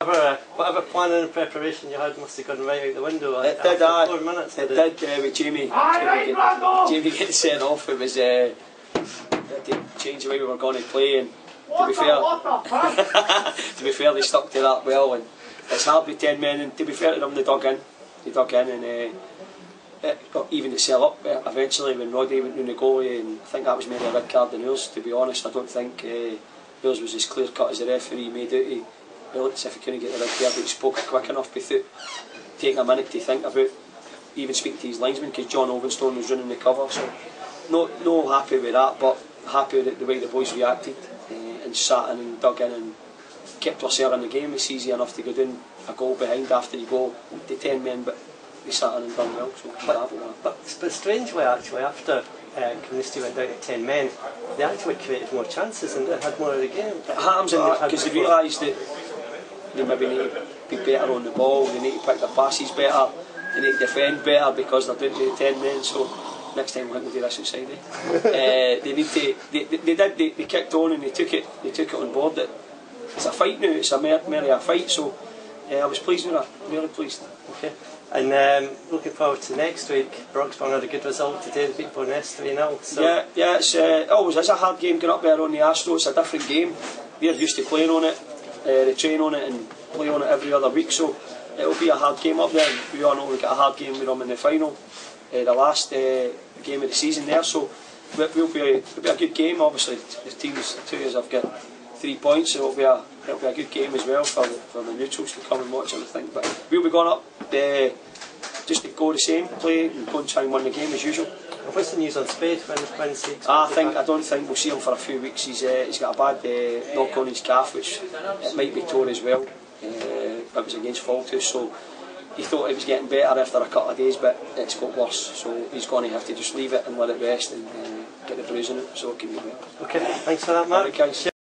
Whatever, whatever planning and preparation you had must have gone right out the window. It after did, aye. four minutes. It did it? did uh, with Jamie. Jamie, get, Jamie getting sent off. It was uh, to change the way we were going to play. And to be fair, to be fair, they stuck to that well. And it's hard with ten men. And to be fair to them, they dug in. They dug in, and uh, it got even to sell up uh, eventually when Roddy went in the goalie. And I think that was maybe a red card in ours. To be honest, I don't think uh, ours was as clear cut as the referee made out. He, if he couldn't get the red card, but he spoke quick enough without taking a minute to think about even speak to his linesman because John Olvenstone was running the cover. So no, no happy with that, but happy with the way the boys reacted uh, and sat in and dug in and kept us there in the game. It's easy enough to go down a goal behind after you go to ten men, but they sat in and done well. So man. But, but strangely, actually, after uh, Community went down to 10 men, they actually created more chances and they had more of the game. It happens because they realised that they maybe need to be better on the ball, they need to pick their passes better, they need to defend better because they're down to the 10 men. So next time we'll do this outside. Eh? uh, they need to. They, they, they did. They, they kicked on and they took it. They took it on board. That it's a fight now. It's a mer- merely a fight. So uh, I was pleased with that. Really pleased. Okay. And um, looking forward to next week. Broxburn had a good result today. They beat Bo'ness 3 0. So yeah, yeah. It's uh, always is a hard game going up there on the Astro. It's a different game. We're used to playing on it. Uh, they train on it and play on it every other week. So it'll be a hard game up there. We all know we got a hard game with them in the final, uh, the last uh, game of the season there. So it will be a, it'll be a good game. Obviously, the teams, two years have got three points, so it'll be a it'll be a good game as well for the, for the neutrals to come and watch and think. But we'll be going up uh, just to go the same, play and go and try and win the game as usual. what's the news on Spade? When, when's he I think? I don't think we'll see him for a few weeks. He's uh, he's got a bad uh, knock on his calf, which it might be torn as well. Uh, it was against Fauldhouse, so he thought it was getting better after a couple of days, but it's got worse. So he's going to have to just leave it and let it rest and uh, get the bruising out, so it can be well. Okay, thanks for that, Mark. Guys.